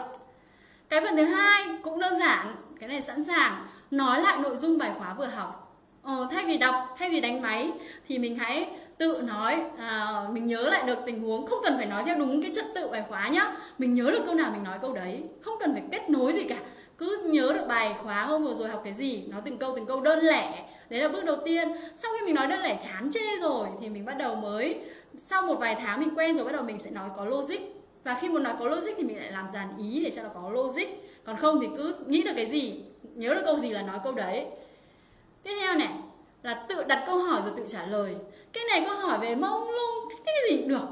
Cái phần thứ hai cũng đơn giản cái này sẵn sàng nói lại nội dung bài khóa vừa học. Ờ, thay vì đọc thay vì đánh máy thì mình hãy tự nói à, mình nhớ lại được tình huống. Không cần phải nói theo đúng cái chất tự bài khóa nhá. Mình nhớ được câu nào mình nói câu đấy. Không cần phải kết nối gì cả. Cứ nhớ được bài khóa hôm vừa rồi học cái gì nói từng câu từng câu đơn lẻ. Đấy là bước đầu tiên. Sau khi mình nói đơn lẻ chán chê rồi thì mình bắt đầu mới sau một vài tháng mình quen rồi bắt đầu mình sẽ nói có logic. Và khi muốn nói có logic thì mình lại làm dàn ý để cho nó có logic. Còn không thì cứ nghĩ được cái gì nhớ được câu gì là nói câu đấy. Tiếp theo này, là tự đặt câu hỏi rồi tự trả lời. Cái này câu hỏi về mông lung, thích cái gì cũng được.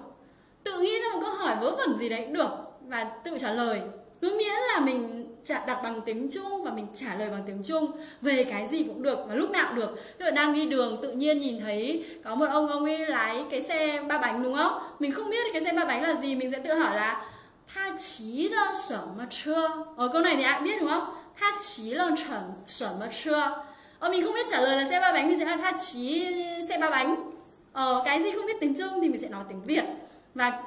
Tự nghĩ ra một câu hỏi vớ vẩn gì đấy cũng được và tự trả lời. Cứ miễn là mình trả, đặt bằng tiếng Trung và mình trả lời bằng tiếng Trung, về cái gì cũng được và lúc nào cũng được. Tức là đang đi đường tự nhiên nhìn thấy có một ông ông ấy lái cái xe ba bánh đúng không? Mình không biết cái xe ba bánh là gì, mình sẽ tự hỏi là tha chí là sở mà chưa? Ở câu này thì ai biết đúng không? tha chí là trần sở mà chưa ờ, mình không biết trả lời là xe ba bánh thì sẽ là tha chí xe ba bánh ờ, cái gì không biết tiếng Trung thì mình sẽ nói tiếng Việt và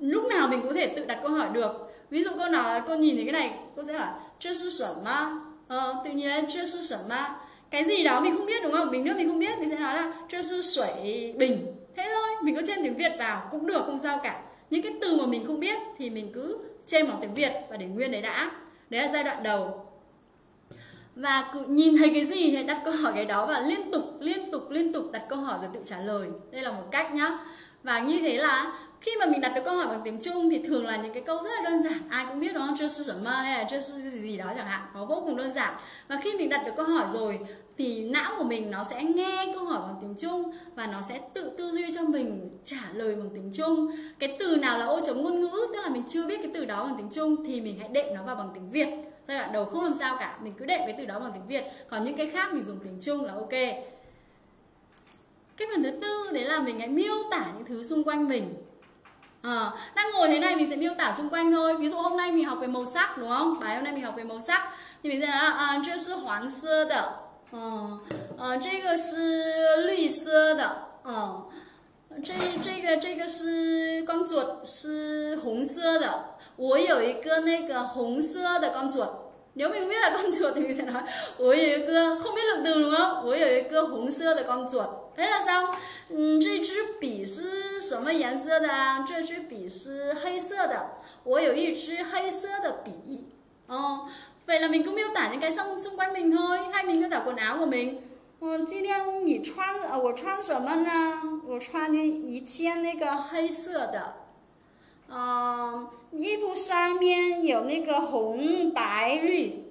lúc nào mình cũng có thể tự đặt câu hỏi được ví dụ cô nói cô nhìn thấy cái này cô sẽ hỏi这是什么ờ, tự nhiên这是什么cái gì đó mình không biết đúng không bình nước mình không biết mình sẽ nói là这是水 bình thế thôi mình có trên tiếng việt vào cũng được không sao cả những cái từ mà mình không biết thì mình cứ trên bằng tiếng việt và để nguyên đấy đã đấy là giai đoạn đầu và cứ nhìn thấy cái gì thì đặt câu hỏi cái đó và liên tục liên tục liên tục đặt câu hỏi rồi tự trả lời. Đây là một cách nhá. Và như thế là khi mà mình đặt được câu hỏi bằng tiếng Trung thì thường là những cái câu rất là đơn giản. Ai cũng biết đúng không? just mơ hay là chưa gì đó chẳng hạn. Nó vô cùng đơn giản. Và khi mình đặt được câu hỏi rồi thì não của mình nó sẽ nghe câu hỏi bằng tiếng Trung và nó sẽ tự tư duy cho mình trả lời bằng tiếng Trung. Cái từ nào là ô chấm ngôn ngữ, tức là mình chưa biết cái từ đó bằng tiếng Trung thì mình hãy đệm nó vào bằng tiếng Việt giai đoạn đầu không làm sao cả mình cứ đệm cái từ đó bằng tiếng Việt còn những cái khác mình dùng tiếng Trung là ok cái phần thứ tư đấy là mình hãy miêu tả những thứ xung quanh mình à, đang ngồi thế này mình sẽ miêu tả xung quanh thôi ví dụ hôm nay mình học về màu sắc đúng không bài hôm nay mình học về màu sắc thì mình sẽ nói à, 这是黄色的嗯呃这个是绿色的嗯这这个这个是公主是红色的 我有一个那个红色的工作，刘明月的工作。等一下啊，我有一个后面的，灯笼么？我有一个红色的工作。等老师，嗯，这支笔是什么颜色的？这支笔是黑色的。我有一支黑色的笔。哦，为了，民工没有打，你该送送官兵。哦，那民工咋个拿？我们嗯，今天你穿呃，我穿什么呢？我穿了一件那个黑色的。嗯。衣服上面有那个红白绿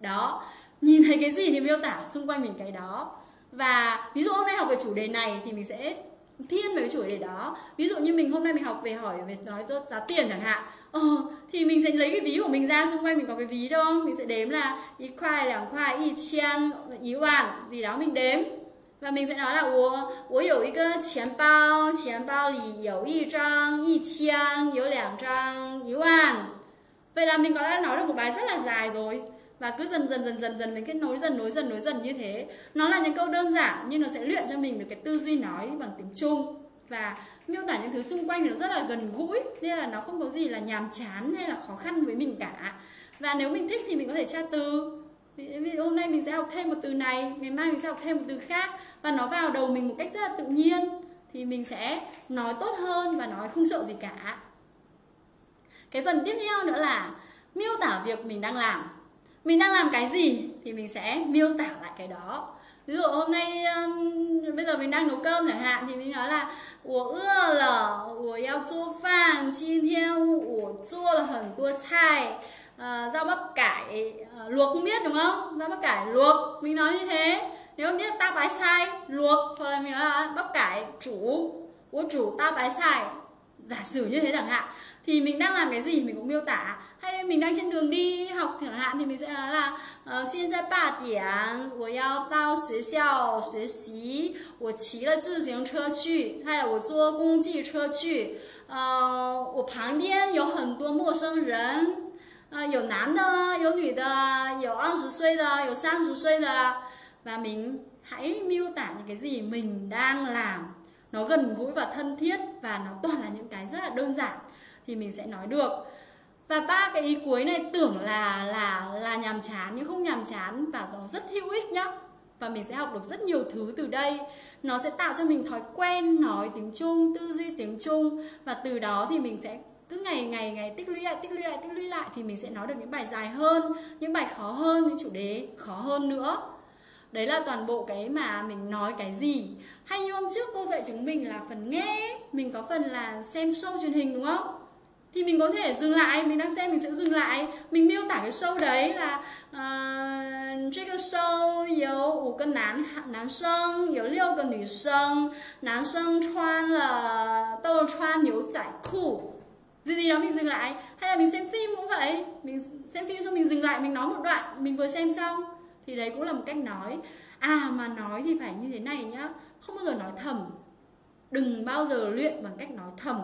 đó nhìn thấy cái gì thì miêu tả xung quanh mình cái đó và ví dụ hôm nay học về chủ đề này thì mình sẽ thiên về cái chủ đề đó ví dụ như mình hôm nay mình học về hỏi về nói cho giá tiền chẳng hạn ờ, thì mình sẽ lấy cái ví của mình ra xung quanh mình có cái ví đâu mình sẽ đếm là y khoai两块一千一万gì đó mình đếm và mình sẽ nói là 我我有一个钱包，钱包里有一张一千，有两张一万。Vậy là mình có đã nói được một bài rất là dài rồi và cứ dần dần dần dần dần mình kết nối dần nối dần nối dần như thế nó là những câu đơn giản nhưng nó sẽ luyện cho mình được cái tư duy nói bằng tiếng trung và miêu tả những thứ xung quanh thì nó rất là gần gũi nên là nó không có gì là nhàm chán hay là khó khăn với mình cả và nếu mình thích thì mình có thể tra từ hôm nay mình sẽ học thêm một từ này ngày mai mình sẽ học thêm một từ khác và nó vào đầu mình một cách rất là tự nhiên. Thì mình sẽ nói tốt hơn và nói không sợ gì cả. Cái phần tiếp theo nữa là miêu tả việc mình đang làm. Mình đang làm cái gì thì mình sẽ miêu tả lại cái đó. Ví dụ hôm nay um, bây giờ mình đang nấu cơm chẳng hạn thì mình nói là của ưa là của yêu chua phan chi theo của chua là hẳn tua chai uh, rau bắp cải uh, luộc không biết đúng không rau bắp cải luộc mình nói như thế nếu không biết ta bái sai luộc hoặc là mình nói là bắp cải chủ của chủ ta bái sai giả sử như thế chẳng hạn thì mình đang làm cái gì mình cũng miêu tả hay mình đang trên đường đi học chẳng hạn thì mình sẽ nói là uh, 现在八点我要到学校学习我骑了自行车去还有我坐公汽车去呃我旁边有很多陌生人 啊、有男的，有女的，有二十岁的，有三十岁的 và mình hãy miêu tả những cái gì mình đang làm nó gần gũi và thân thiết và nó toàn là những cái rất là đơn giản thì mình sẽ nói được và ba cái ý cuối này tưởng là là là nhàm chán nhưng không nhàm chán và nó rất hữu ích nhá và mình sẽ học được rất nhiều thứ từ đây nó sẽ tạo cho mình thói quen nói tiếng Trung tư duy tiếng Trung và từ đó thì mình sẽ cứ ngày ngày ngày tích lũy lại tích lũy lại tích lũy lại thì mình sẽ nói được những bài dài hơn những bài khó hơn những chủ đề khó hơn nữa đấy là toàn bộ cái mà mình nói cái gì hay như hôm trước cô dạy chúng mình là phần nghe mình có phần là xem show truyền hình đúng không thì mình có thể dừng lại mình đang xem mình sẽ dừng lại mình miêu tả cái show đấy là uh, 这个 show 有五个男男生有六个女生男生穿了都穿牛仔裤 gì gì đó, mình dừng lại. Hay là mình xem phim cũng vậy. Mình xem phim xong mình dừng lại, mình nói một đoạn, mình vừa xem xong. Thì đấy cũng là một cách nói. À mà nói thì phải như thế này nhá. Không bao giờ nói thầm. Đừng bao giờ luyện bằng cách nói thầm.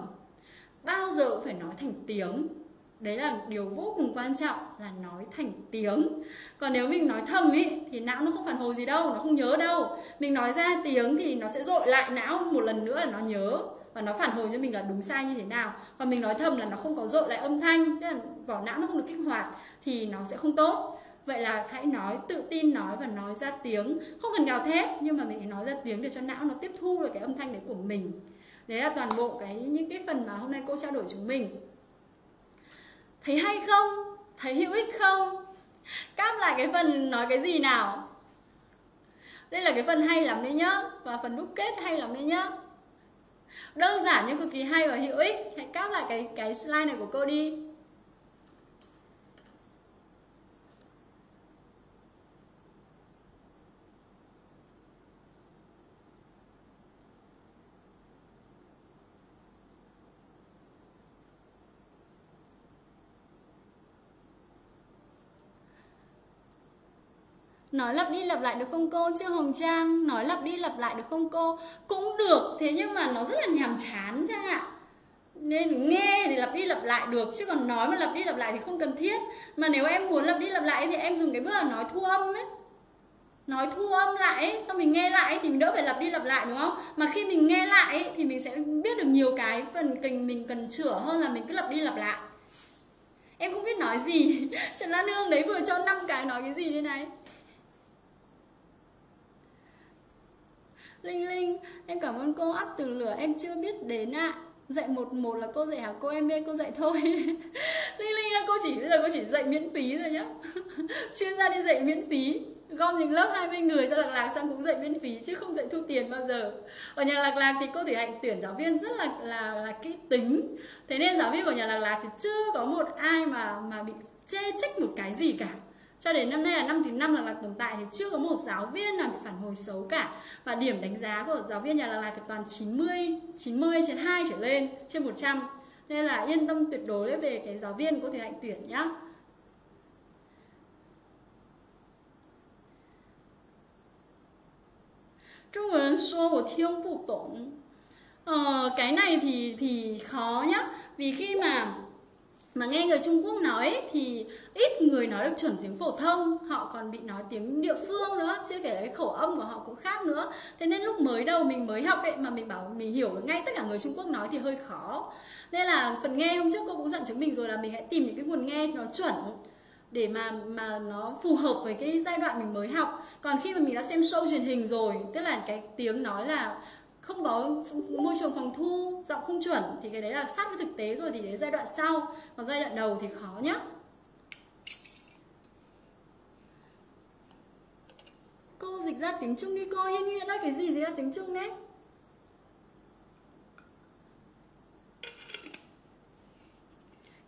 Bao giờ cũng phải nói thành tiếng. Đấy là điều vô cùng quan trọng, là nói thành tiếng. Còn nếu mình nói thầm ý, thì não nó không phản hồi gì đâu, nó không nhớ đâu. Mình nói ra tiếng thì nó sẽ dội lại não một lần nữa là nó nhớ và nó phản hồi cho mình là đúng sai như thế nào. Còn mình nói thầm là nó không có dội lại âm thanh, tức là vỏ não nó không được kích hoạt, thì nó sẽ không tốt. Vậy là hãy nói, tự tin nói và nói ra tiếng. Không cần gào thét, nhưng mà mình phải nói ra tiếng để cho não nó tiếp thu được cái âm thanh đấy của mình. Đấy là toàn bộ cái, những cái phần mà hôm nay cô trao đổi chúng mình. Thấy hay không? Thấy hữu ích không? Cáp lại cái phần nói cái gì nào? Đây là cái phần hay lắm đấy nhá. Và phần đúc kết hay lắm đấy nhá đơn giản nhưng cực kỳ hay và hữu ích. Hãy cáp lại cái cái slide này của cô đi. Nói lặp đi lặp lại được không cô chưa hồng trang nói lặp đi lặp lại được không cô? Cũng được thế nhưng mà nó rất là nhàm chán trang ạ. Nên nghe thì lặp đi lặp lại được chứ còn nói mà lặp đi lặp lại thì không cần thiết. Mà nếu em muốn lặp đi lặp lại thì em dùng cái bước là nói thu âm ấy. Nói thu âm lại ấy, xong mình nghe lại thì mình đỡ phải lặp đi lặp lại đúng không? Mà khi mình nghe lại ấy, thì mình sẽ biết được nhiều cái phần kình mình cần chữa hơn là mình cứ lặp đi lặp lại. Em không biết nói gì. [LAUGHS] Trần lan hương đấy vừa cho năm cái nói cái gì đây này? Linh Linh, em cảm ơn cô ấp từ lửa em chưa biết đến ạ. À. Dạy một một là cô dạy hả cô em biết cô dạy thôi. [LAUGHS] Linh Linh là cô chỉ bây giờ cô chỉ dạy miễn phí rồi nhá. [LAUGHS] Chuyên gia đi dạy miễn phí gom những lớp 20 người cho lạc lạc sang cũng dạy miễn phí chứ không dạy thu tiền bao giờ ở nhà lạc lạc thì cô thủy hạnh tuyển giáo viên rất là là là kỹ tính thế nên giáo viên của nhà lạc lạc thì chưa có một ai mà mà bị chê trách một cái gì cả cho đến năm nay là năm thứ năm là Lạc tồn tại thì chưa có một giáo viên nào bị phản hồi xấu cả. Và điểm đánh giá của giáo viên nhà Lạc Lạc thì toàn 90 90 trên 2 trở lên trên 100 nên là yên tâm tuyệt đối về cái giáo viên có thể hạnh tuyển nhá. Trung Quốc số của thiêng phụ tổng ờ, cái này thì thì khó nhá. Vì khi mà mà nghe người Trung Quốc nói thì ít người nói được chuẩn tiếng phổ thông. Họ còn bị nói tiếng địa phương nữa chưa kể cái khẩu âm của họ cũng khác nữa. Thế nên lúc mới đầu mình mới học ấy, mà mình bảo mình hiểu ngay tất cả người Trung Quốc nói thì hơi khó. Nên là phần nghe hôm trước cô cũng dặn chúng mình rồi là mình hãy tìm những cái nguồn nghe nó chuẩn để mà mà nó phù hợp với cái giai đoạn mình mới học. Còn khi mà mình đã xem show truyền hình rồi, tức là cái tiếng nói là không có môi trường phòng thu, giọng không chuẩn, thì cái đấy là sát với thực tế rồi thì đến giai đoạn sau. Còn giai đoạn đầu thì khó nhá. Cô dịch ra tiếng trung đi cô, hiên nghiện nói cái gì dịch ra tiếng trung đấy?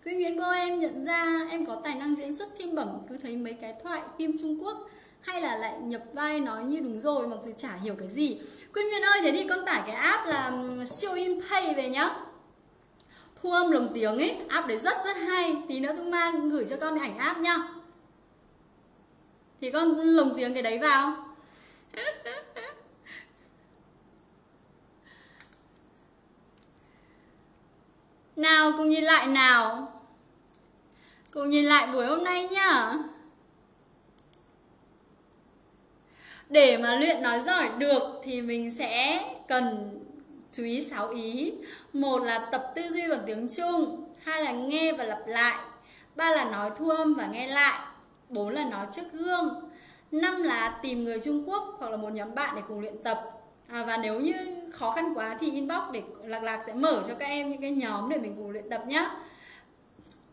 Quý Nguyễn cô, em nhận ra em có tài năng diễn xuất phim bẩm, cứ thấy mấy cái thoại phim Trung Quốc hay là lại nhập vai nói như đúng rồi, mặc dù chả hiểu cái gì. Quyên Nguyên ơi, thế thì con tải cái app là siêu in pay về nhá. Thu âm lồng tiếng ấy, app đấy rất rất hay. Tí nữa tôi mang gửi cho con cái ảnh app nhá. Thì con lồng tiếng cái đấy vào. [LAUGHS] Nào, cùng nhìn lại nào. Cùng nhìn lại buổi hôm nay nhá. Để mà luyện nói giỏi được thì mình sẽ cần chú ý 6 ý. Một là tập tư duy bằng tiếng Trung hai là nghe và lặp lại ba là nói thu âm và nghe lại bốn là nói trước gương năm là tìm người Trung Quốc hoặc là một nhóm bạn để cùng luyện tập. À, và nếu như khó khăn quá thì inbox để lạc lạc sẽ mở cho các em những cái nhóm để mình cùng luyện tập nhé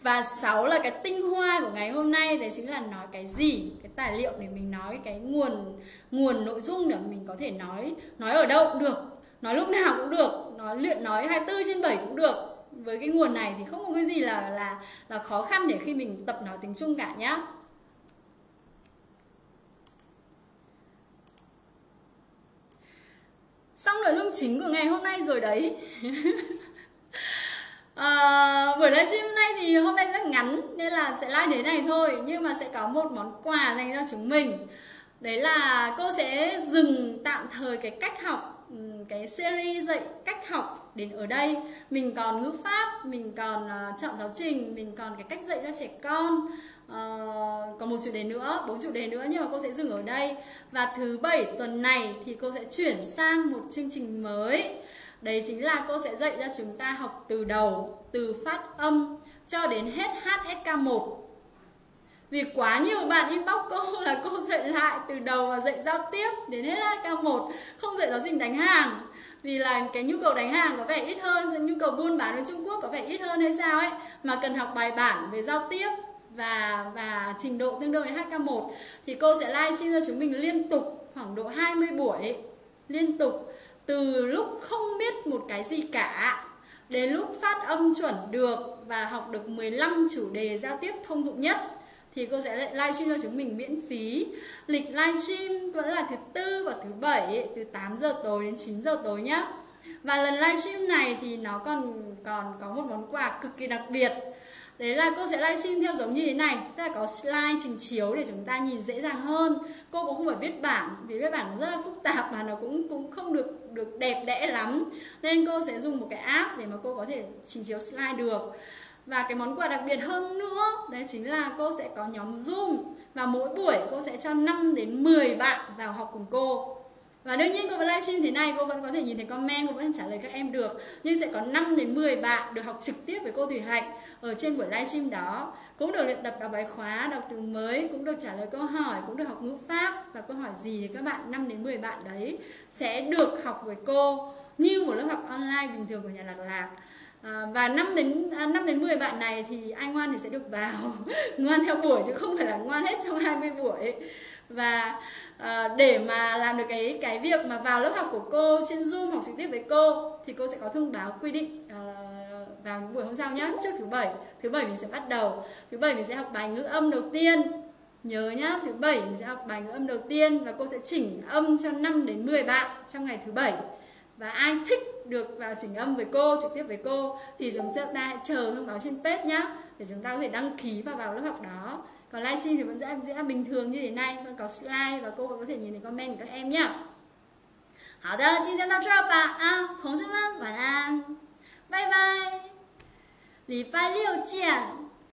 và sáu là cái tinh hoa của ngày hôm nay đấy chính là nói cái gì cái tài liệu để mình nói cái nguồn nguồn nội dung để mình có thể nói nói ở đâu cũng được nói lúc nào cũng được nói luyện nói 24 trên 7 cũng được. Với cái nguồn này thì không có cái gì là là là khó khăn để khi mình tập nói tiếng Trung cả nhá. Xong nội dung chính của ngày hôm nay rồi đấy. [LAUGHS] À, buổi livestream hôm nay thì hôm nay rất ngắn nên là sẽ like đến này thôi nhưng mà sẽ có một món quà dành cho chúng mình đấy là cô sẽ dừng tạm thời cái cách học ừ, cái series dạy cách học đến ở đây. Mình còn ngữ pháp mình còn ờ, chọn giáo trình mình còn cái cách dạy cho trẻ con. Uh, còn một chủ đề nữa bốn chủ đề nữa nhưng mà cô sẽ dừng ở đây. Và thứ bảy tuần này thì cô sẽ chuyển sang một chương trình mới. Đấy chính là cô sẽ dạy cho chúng ta học từ đầu từ phát âm cho đến hết HSK1 vì quá nhiều bạn inbox cô [LAUGHS] là cô dạy lại từ đầu và dạy giao tiếp, đến hết HK1 không dạy giáo trình đánh hàng. Vì là cái nhu cầu đánh hàng có vẻ ít hơn nhu cầu buôn bán với Trung Quốc có vẻ ít hơn hay sao ấy, mà cần học bài bản về giao tiếp và và trình độ tương đương với HK1 thì cô sẽ livestream cho chúng mình liên tục, khoảng độ 20 buổi liên tục, từ lúc không biết một cái gì cả, đến lúc phát âm chuẩn được và học được 15 chủ đề giao tiếp thông dụng nhất thì cô sẽ livestream cho chúng mình miễn phí. Lịch livestream vẫn là thứ tư và thứ bảy từ 8 giờ tối đến 9 giờ tối nhá. Và lần livestream này thì nó còn còn có một món quà cực kỳ đặc biệt. Đấy là cô sẽ livestream theo giống như thế này, tức là có slide trình chiếu để chúng ta nhìn dễ dàng hơn. Cô cũng không phải viết bản vì viết bản nó rất là phức tạp và nó cũng cũng không được được đẹp đẽ lắm. Nên cô sẽ dùng một cái app để mà cô có thể trình chiếu slide được và cái món quà đặc biệt hơn nữa, đấy chính là cô sẽ có nhóm Zoom. Và mỗi buổi cô sẽ cho 5 đến 10 bạn vào học cùng cô. Và đương nhiên cô vẫn livestream thế này, cô vẫn có thể nhìn thấy comment, cô vẫn trả lời các em được. Nhưng sẽ có 5 đến 10 bạn được học trực tiếp với cô Thủy Hạnh ở trên buổi livestream đó. Cũng được luyện tập đọc bài khóa, đọc từ mới, cũng được trả lời câu hỏi, cũng được học ngữ pháp. Và câu hỏi gì thì các bạn 5 đến 10 bạn đấy sẽ được học với cô. Như một lớp học online bình thường của nhà lạc lạc. À, và 5 đến à, 5 đến 10 bạn này thì ai ngoan thì sẽ được vào. [LAUGHS] Ngoan theo buổi chứ không phải là ngoan hết trong 20 buổi. Và à, để mà làm được cái cái việc mà vào lớp học của cô trên Zoom học trực tiếp với cô thì cô sẽ có thông báo quy định à, vào buổi hôm sau nhé trước thứ bảy. Thứ bảy mình sẽ bắt đầu. Thứ bảy mình sẽ học bài ngữ âm đầu tiên. Nhớ nhá thứ bảy mình sẽ học bài ngữ âm đầu tiên và cô sẽ chỉnh âm cho 5 đến 10 bạn trong ngày thứ bảy. Và ai thích được vào chỉnh âm với cô trực tiếp với cô thì chúng ta hãy chờ thông báo trên page nhá để chúng ta có thể đăng ký và vào lớp học đó còn livestream thì vẫn sẽ diễn ra bình thường như thế này vẫn có slide và cô vẫn có thể nhìn thấy comment của các em nhá 好的，今天到这儿吧啊，同学们晚安，拜拜，礼拜六见。